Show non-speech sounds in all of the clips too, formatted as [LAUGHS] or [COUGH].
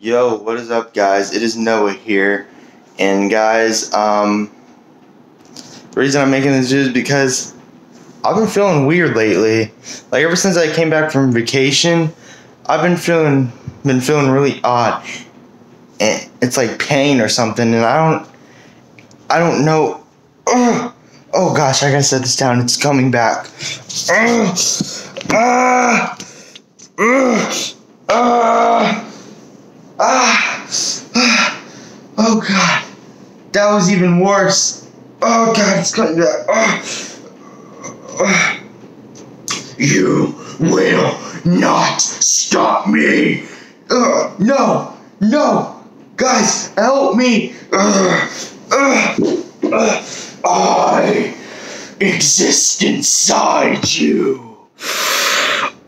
Yo, what is up, guys? It is Noah here, and guys, um, the reason I'm making this video is because I've been feeling weird lately. Like ever since I came back from vacation, I've been feeling been feeling really odd, and it's like pain or something, and I don't, I don't know. Ugh. Oh gosh, I gotta set this down. It's coming back. Ugh. Ah. Ugh. Ah. Ah, ah, oh god, that was even worse. Oh god, it's coming back. Oh. You will not stop me. Uh, no, no, guys, help me. Uh, uh, uh, I exist inside you.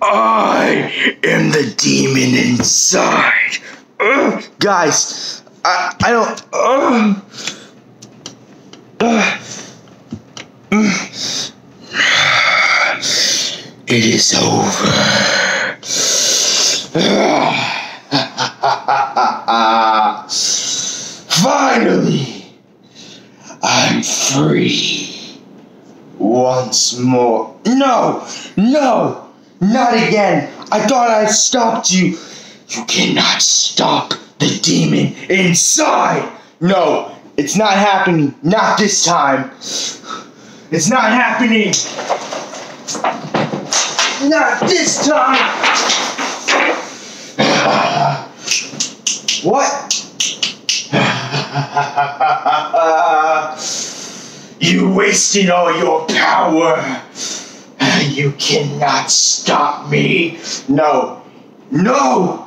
I am the demon inside. Ugh, guys, I, I don't. Uh, uh, it is over. [SIGHS] Finally, I'm free. Once more. No, no, not again. I thought I stopped you. You cannot stop the demon inside. No, it's not happening. Not this time. It's not happening. Not this time. what? [LAUGHS] you wasted all your power. You cannot stop me. No. No!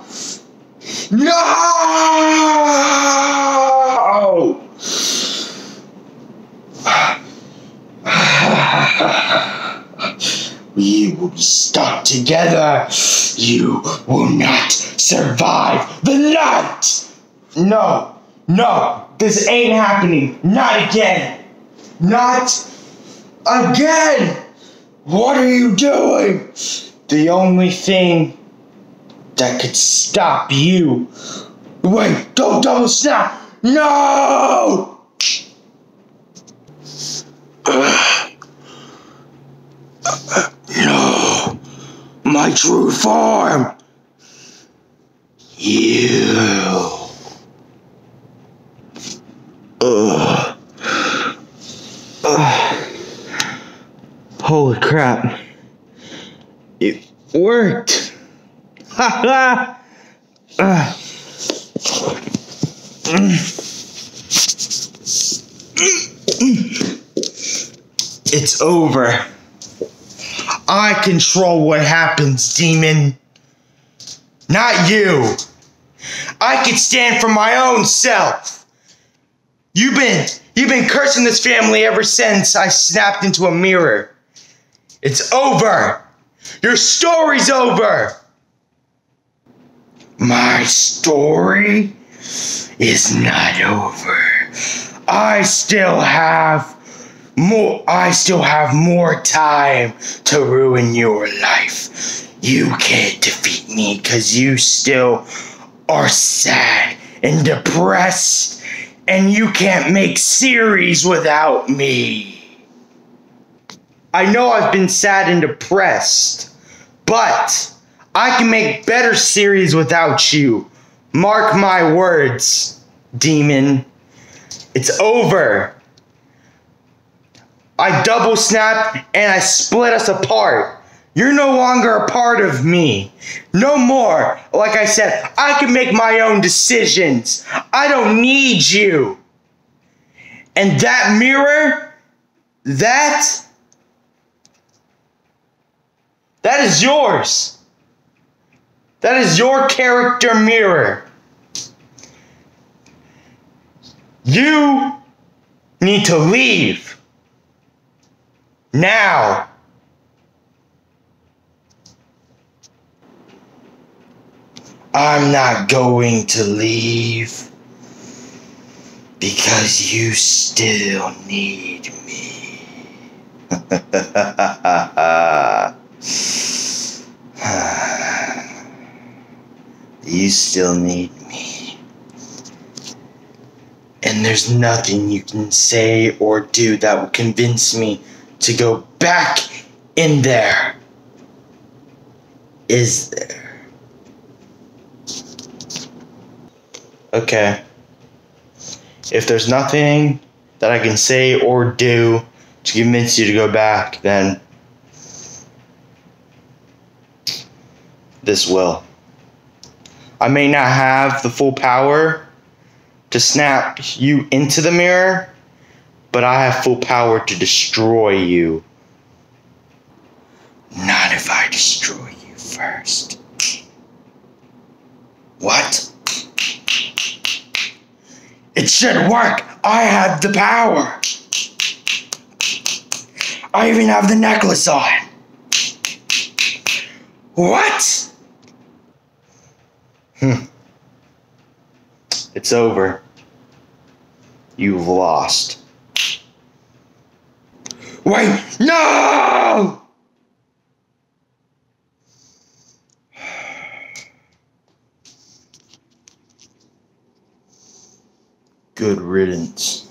No! We will be stuck together. You will not survive the night. No, no, this ain't happening. Not again. Not again. What are you doing? The only thing that could stop you. Wait, don't double snap! No! [SIGHS] [SIGHS] [SIGHS] my true form. You. Ugh. Ugh. Holy crap. It worked. It's over. I control what happens, demon. Not you. I can stand for my own self. You've been you've been cursing this family ever since I snapped into a mirror. It's over. Your story's over. My story is not over. I still have more I still have more time to ruin your life. You can't defeat me cuz you still are sad and depressed and you can't make series without me. I know I've been sad and depressed, but I can make better series without you. Mark my words, demon. It's over. I double snapped and I split us apart. You're no longer a part of me. No more. Like I said, I can make my own decisions. I don't need you. And that mirror, that that is yours. That is your character mirror. You need to leave. Now. I'm not going to leave because you still need me. you still need me. And there's nothing you can say or do that will convince me to go back in there. Is there? Okay. If there's nothing that I can say or do to convince you to go back, then this will. I may not have the full power to snap you into the mirror, but I have full power to destroy you. Not if I destroy you first. What? It should work! I have the power! I even have the necklace on! What? Hmm. It's over. You've lost. No! Good riddance.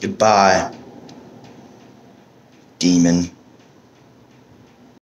Goodbye, demon.